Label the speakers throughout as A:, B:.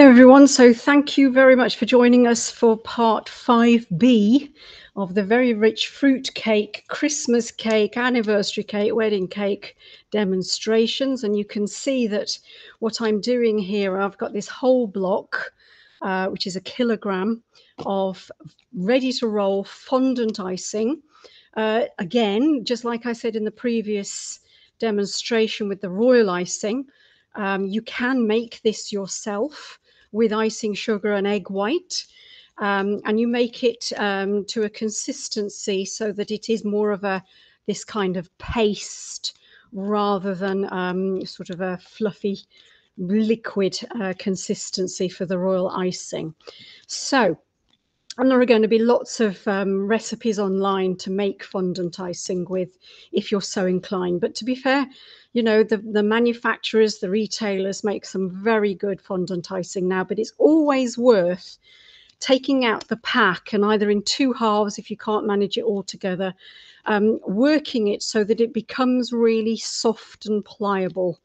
A: Hello, everyone. So, thank you very much for joining us for part 5B of the very rich fruit cake, Christmas cake, anniversary cake, wedding cake demonstrations. And you can see that what I'm doing here, I've got this whole block, uh, which is a kilogram of ready to roll fondant icing. Uh, again, just like I said in the previous demonstration with the royal icing, um, you can make this yourself with icing sugar and egg white. Um, and you make it um, to a consistency so that it is more of a this kind of paste rather than um, sort of a fluffy liquid uh, consistency for the royal icing. So and there are going to be lots of um, recipes online to make fondant icing with if you're so inclined. But to be fair, you know, the, the manufacturers, the retailers make some very good fondant icing now, but it's always worth taking out the pack and either in two halves if you can't manage it all together, um, working it so that it becomes really soft and pliable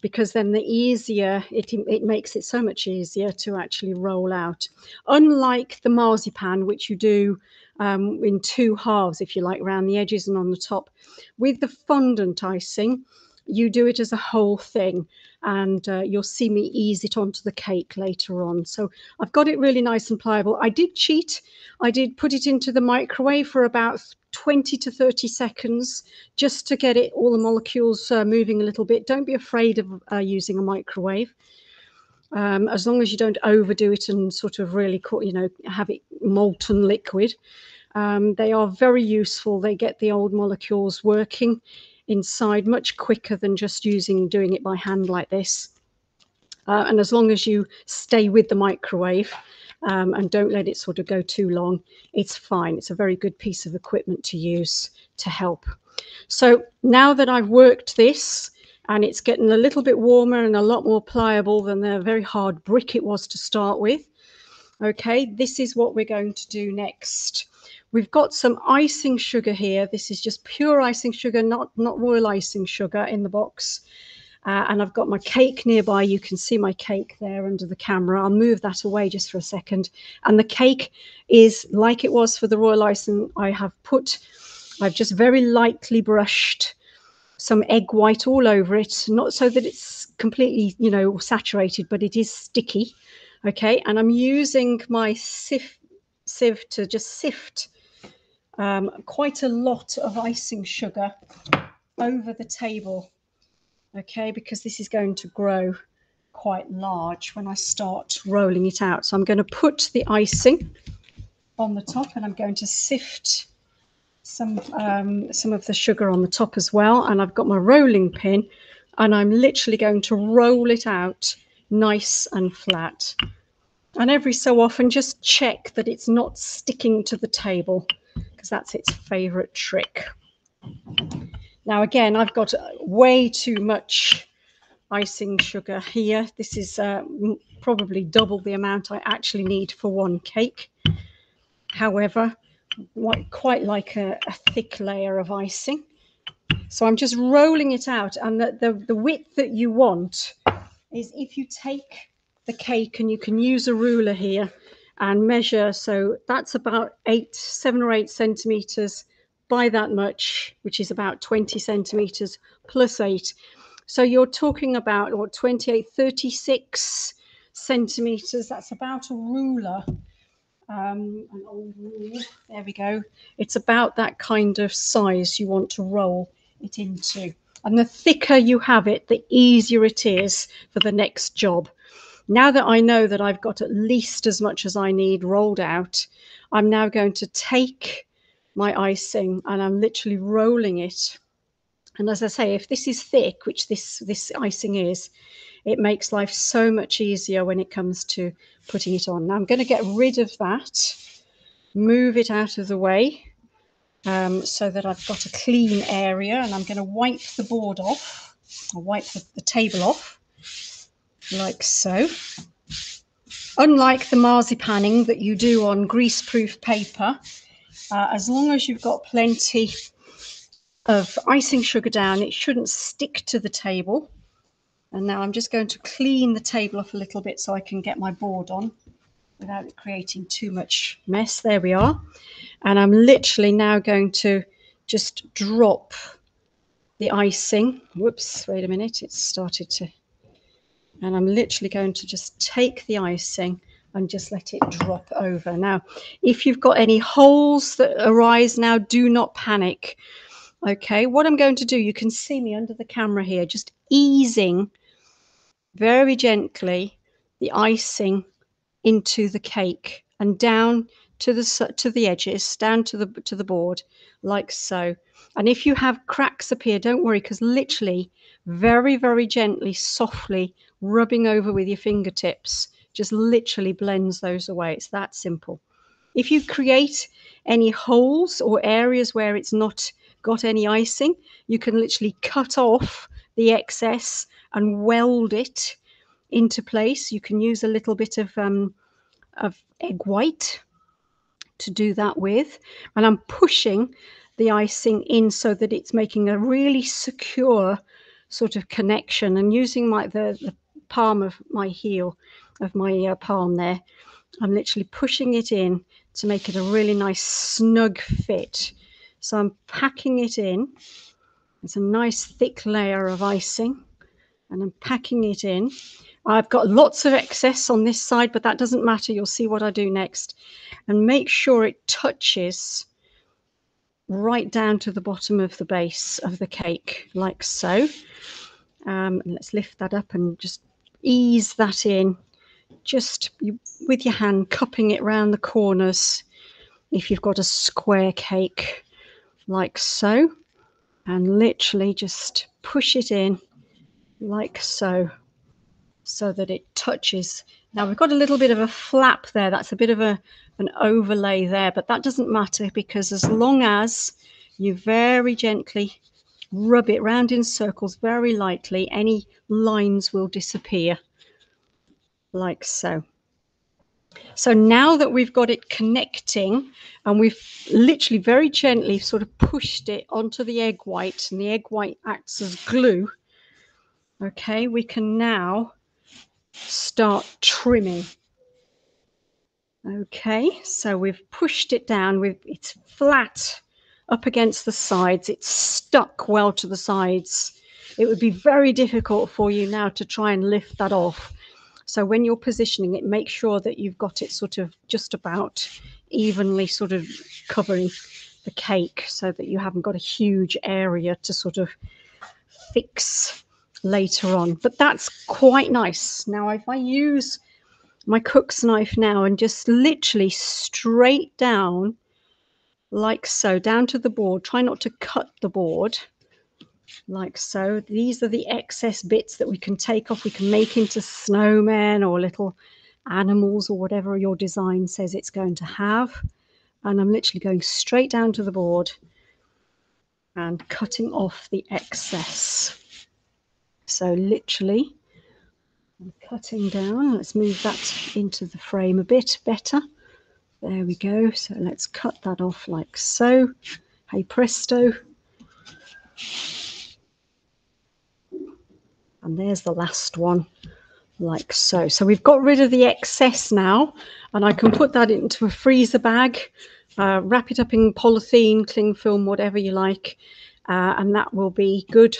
A: because then the easier it, it makes it so much easier to actually roll out. Unlike the marzipan, which you do um, in two halves, if you like, around the edges and on the top, with the fondant icing, you do it as a whole thing and uh, you'll see me ease it onto the cake later on. So I've got it really nice and pliable. I did cheat. I did put it into the microwave for about 20 to 30 seconds just to get it all the molecules uh, moving a little bit. Don't be afraid of uh, using a microwave. Um, as long as you don't overdo it and sort of really, you know, have it molten liquid. Um, they are very useful. They get the old molecules working inside much quicker than just using doing it by hand like this. Uh, and as long as you stay with the microwave um, and don't let it sort of go too long, it's fine. It's a very good piece of equipment to use to help. So now that I've worked this and it's getting a little bit warmer and a lot more pliable than the very hard brick it was to start with, okay, this is what we're going to do next. We've got some icing sugar here. This is just pure icing sugar, not, not royal icing sugar in the box. Uh, and I've got my cake nearby. You can see my cake there under the camera. I'll move that away just for a second. And the cake is like it was for the royal icing. I have put, I've just very lightly brushed some egg white all over it, not so that it's completely, you know, saturated, but it is sticky. Okay, and I'm using my sieve, sieve to just sift um, quite a lot of icing sugar over the table, okay, because this is going to grow quite large when I start rolling it out. So I'm going to put the icing on the top and I'm going to sift some um, some of the sugar on the top as well. And I've got my rolling pin and I'm literally going to roll it out nice and flat. And every so often just check that it's not sticking to the table because that's its favorite trick. Now, again, I've got way too much icing sugar here. This is uh, probably double the amount I actually need for one cake. However, quite like a, a thick layer of icing. So I'm just rolling it out and the, the, the width that you want is if you take the cake and you can use a ruler here and measure. So that's about eight, seven or eight centimeters by that much, which is about 20 centimeters plus eight. So you're talking about what 28, 36 centimeters. That's about a ruler. Um, an old rule. There we go. It's about that kind of size you want to roll it into. And the thicker you have it, the easier it is for the next job. Now that I know that I've got at least as much as I need rolled out, I'm now going to take my icing and I'm literally rolling it. And as I say, if this is thick, which this, this icing is, it makes life so much easier when it comes to putting it on. Now I'm going to get rid of that, move it out of the way um, so that I've got a clean area and I'm going to wipe the board off, I'll wipe the, the table off like so. Unlike the marzipaning that you do on greaseproof paper, uh, as long as you've got plenty of icing sugar down, it shouldn't stick to the table. And now I'm just going to clean the table off a little bit so I can get my board on without it creating too much mess. There we are. And I'm literally now going to just drop the icing. Whoops, wait a minute, it's started to. And I'm literally going to just take the icing and just let it drop over. Now, if you've got any holes that arise now, do not panic. Okay, what I'm going to do, you can see me under the camera here, just easing very gently the icing into the cake and down to the to the edges, down to the to the board, like so. And if you have cracks appear, don't worry, because literally, very very gently, softly rubbing over with your fingertips, just literally blends those away. It's that simple. If you create any holes or areas where it's not got any icing, you can literally cut off the excess and weld it into place. You can use a little bit of um, of egg white to do that with. And I'm pushing the icing in so that it's making a really secure sort of connection and using my the, the palm of my heel of my uh, palm there i'm literally pushing it in to make it a really nice snug fit so i'm packing it in it's a nice thick layer of icing and i'm packing it in I've got lots of excess on this side, but that doesn't matter. You'll see what I do next. And make sure it touches right down to the bottom of the base of the cake, like so. Um, let's lift that up and just ease that in. Just you, with your hand, cupping it round the corners if you've got a square cake, like so. And literally just push it in like so so that it touches. Now we've got a little bit of a flap there. That's a bit of a an overlay there, but that doesn't matter because as long as you very gently rub it round in circles very lightly, any lines will disappear like so. So now that we've got it connecting and we've literally very gently sort of pushed it onto the egg white and the egg white acts as glue, okay, we can now start trimming. Okay, so we've pushed it down. We've, it's flat up against the sides. It's stuck well to the sides. It would be very difficult for you now to try and lift that off. So when you're positioning it, make sure that you've got it sort of just about evenly sort of covering the cake so that you haven't got a huge area to sort of fix later on. But that's quite nice. Now, if I use my cook's knife now and just literally straight down like so, down to the board, try not to cut the board like so. These are the excess bits that we can take off. We can make into snowmen or little animals or whatever your design says it's going to have. And I'm literally going straight down to the board and cutting off the excess. So literally, I'm cutting down. Let's move that into the frame a bit better. There we go. So let's cut that off like so. Hey presto. And there's the last one like so. So we've got rid of the excess now and I can put that into a freezer bag, uh, wrap it up in polythene, cling film, whatever you like. Uh, and that will be good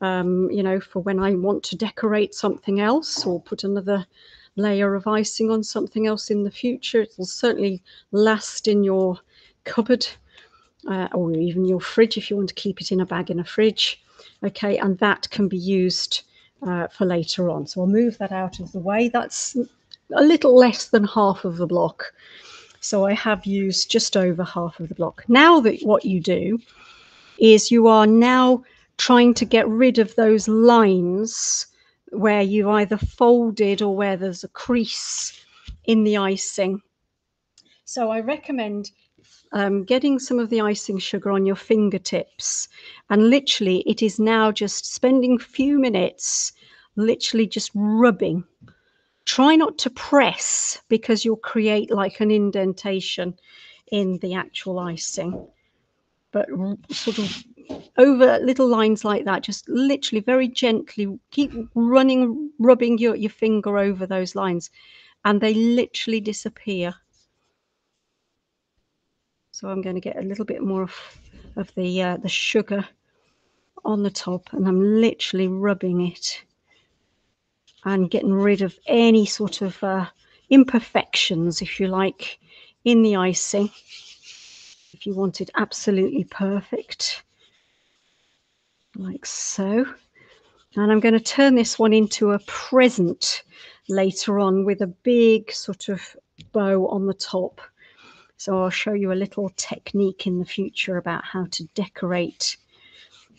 A: um, you know, for when I want to decorate something else or put another layer of icing on something else in the future. It will certainly last in your cupboard uh, or even your fridge if you want to keep it in a bag in a fridge. Okay, and that can be used uh, for later on. So I'll move that out of the way. That's a little less than half of the block. So I have used just over half of the block. Now that what you do is you are now trying to get rid of those lines where you either folded or where there's a crease in the icing. So I recommend um, getting some of the icing sugar on your fingertips. And literally it is now just spending a few minutes literally just rubbing. Try not to press because you'll create like an indentation in the actual icing. But sort of over little lines like that, just literally very gently keep running, rubbing your, your finger over those lines, and they literally disappear. So I'm going to get a little bit more of, of the uh, the sugar on the top, and I'm literally rubbing it and getting rid of any sort of uh, imperfections, if you like, in the icing. If you want it absolutely perfect, like so. And I'm going to turn this one into a present later on with a big sort of bow on the top. So I'll show you a little technique in the future about how to decorate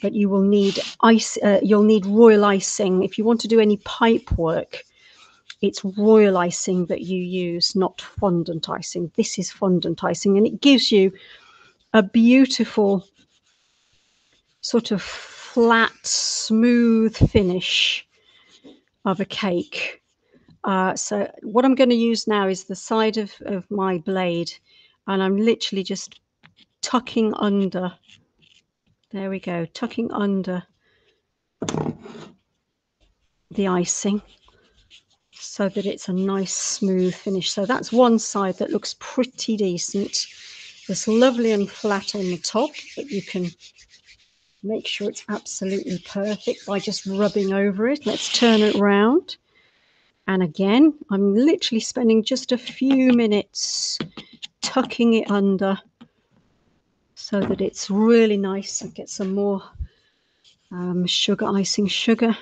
A: but you will need ice uh, you'll need royal icing if you want to do any pipe work it's royal icing that you use not fondant icing this is fondant icing and it gives you a beautiful sort of flat smooth finish of a cake uh, so what I'm going to use now is the side of, of my blade and I'm literally just tucking under there we go, tucking under the icing so that it's a nice smooth finish. So that's one side that looks pretty decent. It's lovely and flat on the top, but you can make sure it's absolutely perfect by just rubbing over it. Let's turn it round. And again, I'm literally spending just a few minutes tucking it under so that it's really nice and get some more um, sugar icing sugar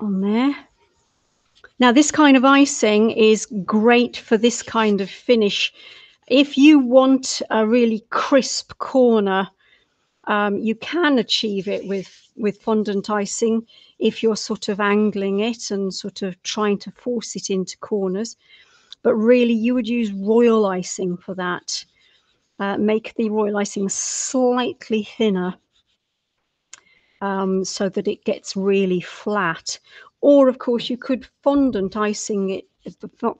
A: on there. Now this kind of icing is great for this kind of finish. If you want a really crisp corner, um, you can achieve it with, with fondant icing if you're sort of angling it and sort of trying to force it into corners. But really you would use royal icing for that uh, make the royal icing slightly thinner um, so that it gets really flat. Or of course you could fondant icing it,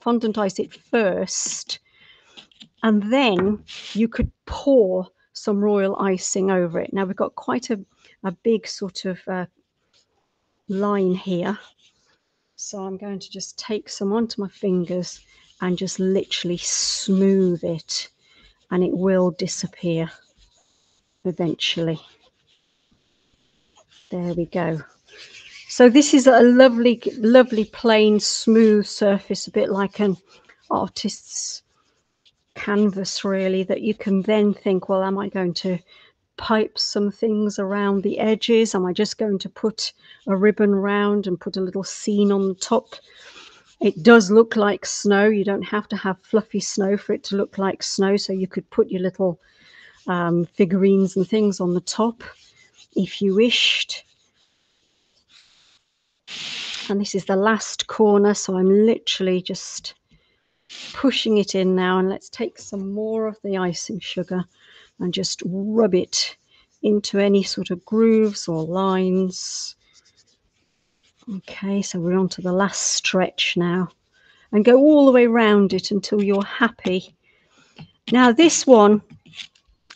A: fondant ice it first, and then you could pour some royal icing over it. Now we've got quite a, a big sort of uh, line here. So I'm going to just take some onto my fingers and just literally smooth it and it will disappear eventually. There we go. So this is a lovely, lovely plain smooth surface, a bit like an artist's canvas really, that you can then think, well, am I going to pipe some things around the edges? Am I just going to put a ribbon round and put a little scene on the top? It does look like snow. You don't have to have fluffy snow for it to look like snow. So you could put your little um, figurines and things on the top if you wished. And this is the last corner. So I'm literally just pushing it in now. And let's take some more of the icing sugar and just rub it into any sort of grooves or lines Okay, so we're on to the last stretch now. And go all the way around it until you're happy. Now this one,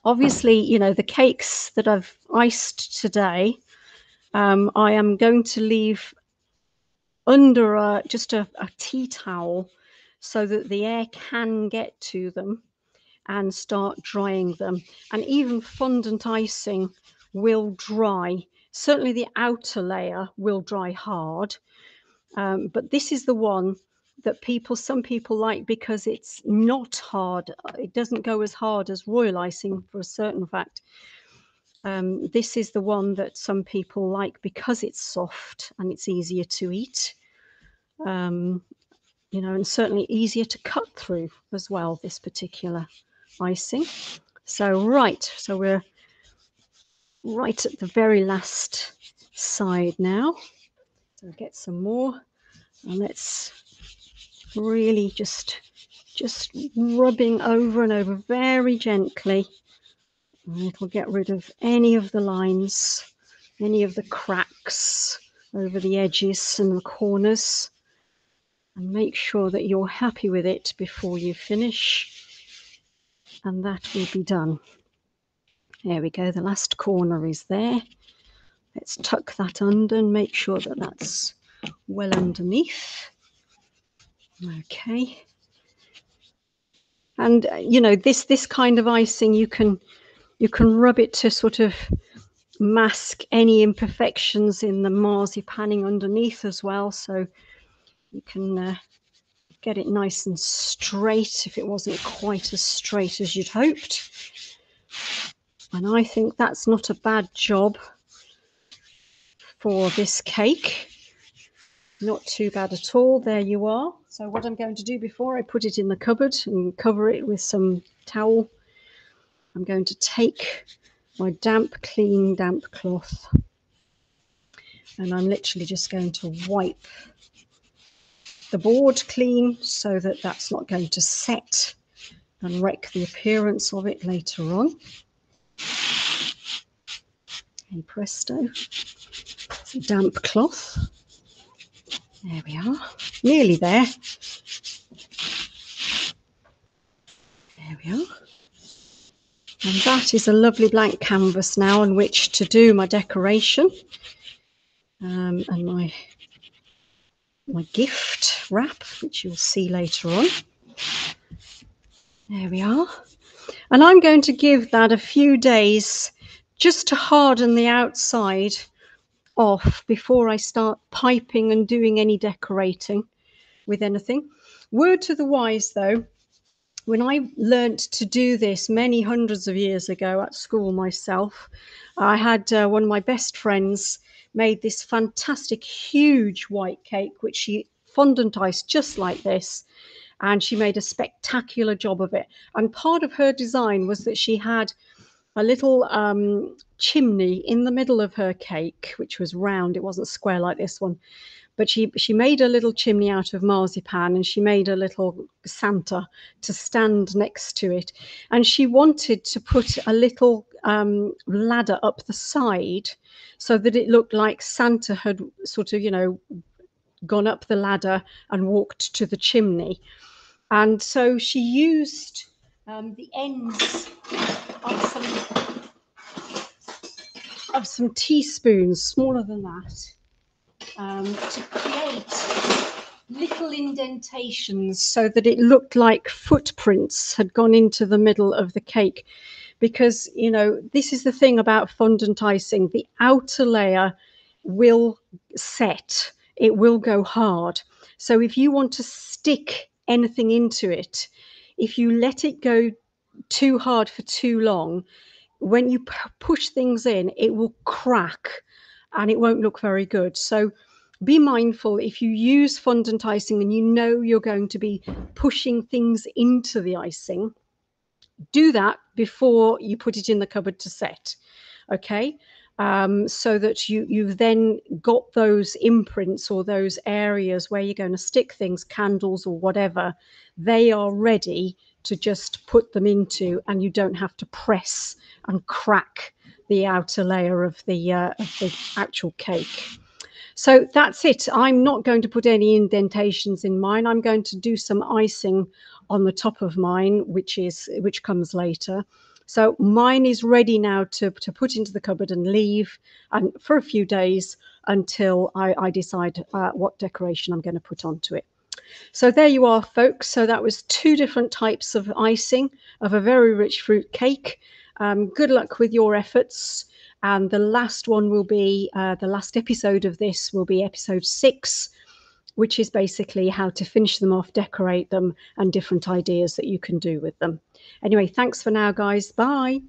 A: obviously, you know, the cakes that I've iced today, um, I am going to leave under a, just a, a tea towel so that the air can get to them and start drying them. And even fondant icing will dry Certainly the outer layer will dry hard, um, but this is the one that people, some people like because it's not hard. It doesn't go as hard as royal icing for a certain fact. Um, this is the one that some people like because it's soft and it's easier to eat. Um, you know, and certainly easier to cut through as well, this particular icing. So, right, so we're right at the very last side now. So get some more and let's really just just rubbing over and over very gently and it'll get rid of any of the lines any of the cracks over the edges and the corners and make sure that you're happy with it before you finish and that will be done There we go, the last corner is there. Let's tuck that under and make sure that that's well underneath. Okay. And uh, you know this this kind of icing you can you can rub it to sort of mask any imperfections in the marzipaning underneath as well. So you can uh, get it nice and straight if it wasn't quite as straight as you'd hoped. And I think that's not a bad job for this cake. Not too bad at all. There you are. So what I'm going to do before I put it in the cupboard and cover it with some towel, I'm going to take my damp, clean, damp cloth and I'm literally just going to wipe the board clean so that that's not going to set and wreck the appearance of it later on. Hey presto, some damp cloth. There we are, nearly there. There we are. And that is a lovely blank canvas now on which to do my decoration um, and my my gift wrap, which you'll see later on. There we are. And I'm going to give that a few days just to harden the outside off before I start piping and doing any decorating with anything. Word to the wise though, when I learnt to do this many hundreds of years ago at school myself, I had uh, one of my best friends made this fantastic huge white cake, which she fondantized just like this. And she made a spectacular job of it. And part of her design was that she had a little um, chimney in the middle of her cake, which was round. It wasn't square like this one. But she, she made a little chimney out of marzipan and she made a little Santa to stand next to it. And she wanted to put a little um, ladder up the side so that it looked like Santa had sort of, you know, gone up the ladder and walked to the chimney. And so she used um, the ends of some of some teaspoons, smaller than that, um, to create little indentations so that it looked like footprints had gone into the middle of the cake. Because, you know, this is the thing about fondant icing the outer layer will set, it will go hard. So if you want to stick anything into it, if you let it go too hard for too long, when you push things in, it will crack and it won't look very good. So be mindful if you use fondant icing and you know you're going to be pushing things into the icing, do that before you put it in the cupboard to set. Okay. Um, so that you you've then got those imprints or those areas where you're going to stick things, candles or whatever, they are ready to just put them into, and you don't have to press and crack the outer layer of the, uh, of the actual cake. So that's it. I'm not going to put any indentations in mine. I'm going to do some icing on the top of mine, which is which comes later. So mine is ready now to, to put into the cupboard and leave and for a few days until I, I decide uh, what decoration I'm going to put onto it. So there you are, folks. So that was two different types of icing of a very rich fruit cake. Um, good luck with your efforts. And the last one will be uh, the last episode of this will be episode six, which is basically how to finish them off, decorate them, and different ideas that you can do with them. Anyway, thanks for now, guys. Bye.